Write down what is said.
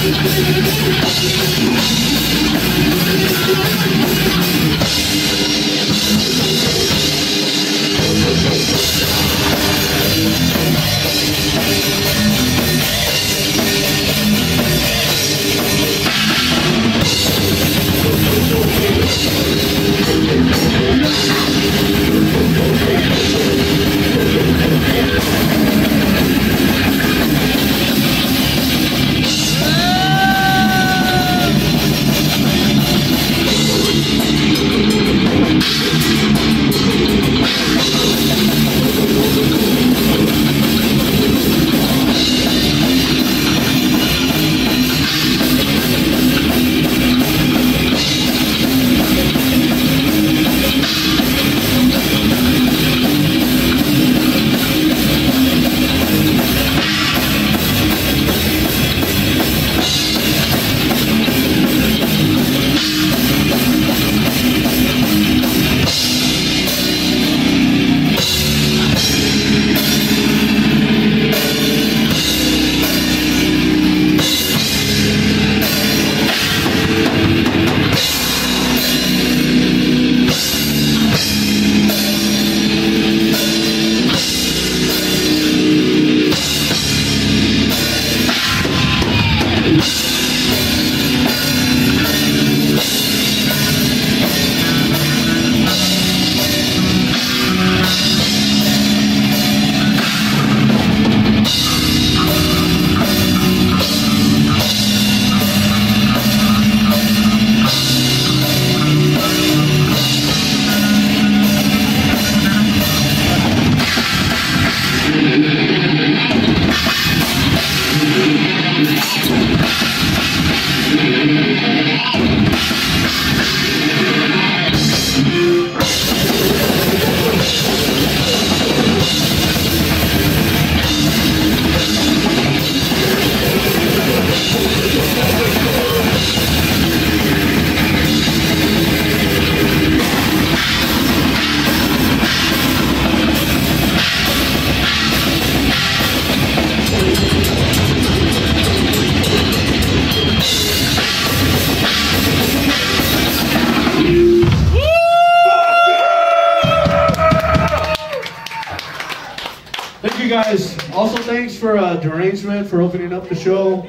Thank you. Thank you guys. Also, thanks for uh, Derangement for opening up the show.